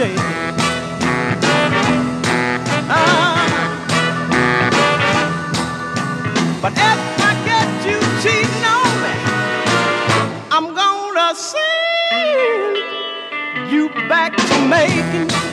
shade. Ah. But if I get you cheating on me, I'm gonna send you back to making.